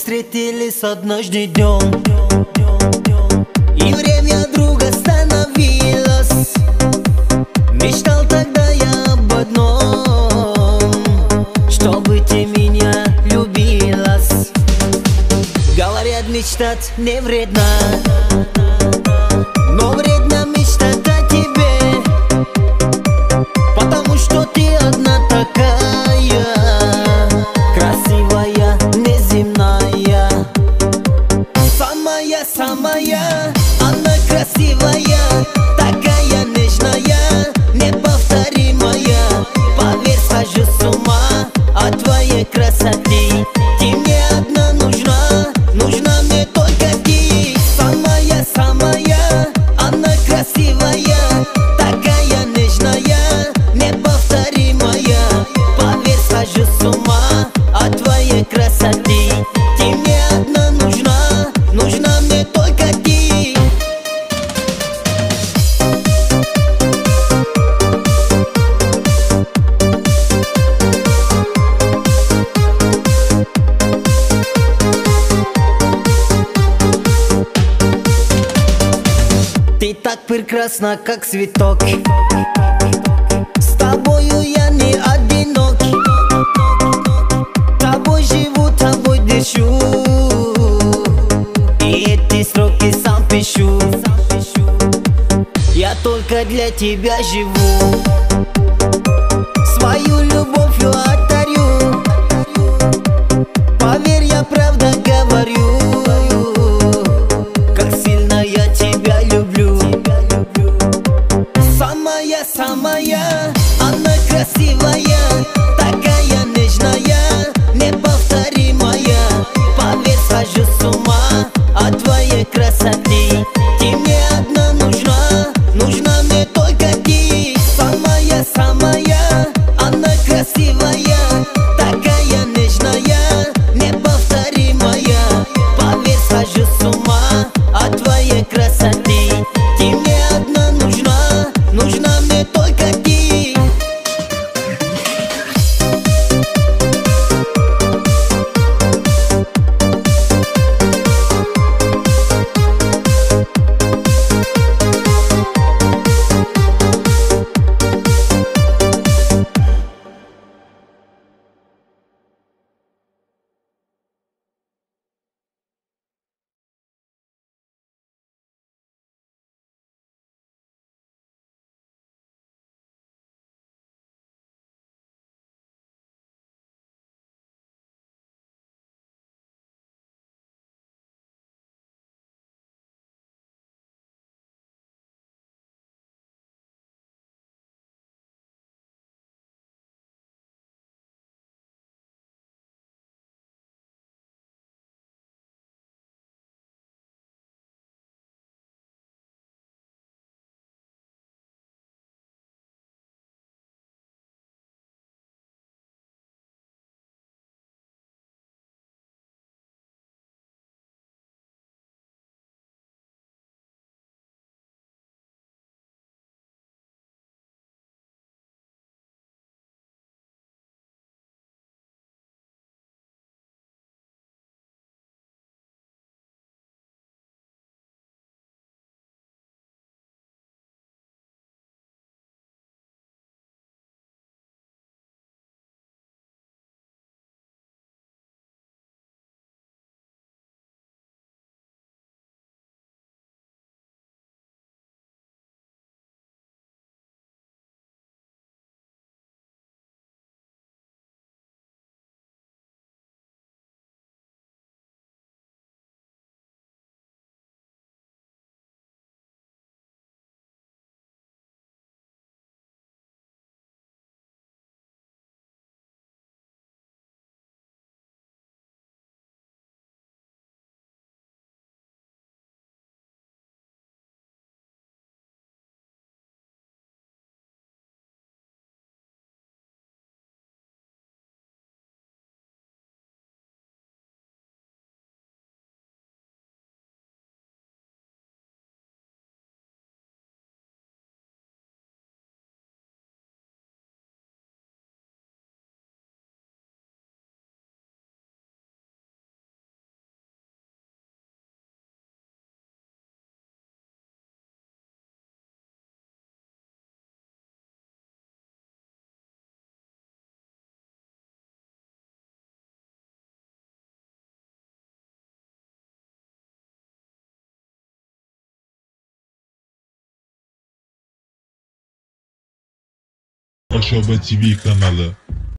встретились однажды днем И время друга становилось. Мечтал тогда я об одном Чтобы ты меня любилась. Говорят, мечтать не вредно красивая Такая нежная, неповторимая. Поверь, схожу с ума от твоей красоты Ты мне одна нужна, нужна мне только ты. Самая-самая, она красивая Такая нежная, неповторимая. Поверь, схожу с ума так прекрасна, как цветок. С тобою я не одинок. Тобой живу, тобой дышу. И эти строки сам пишу. Я только для тебя живу Самая-самая, она Aşaba TV kanalı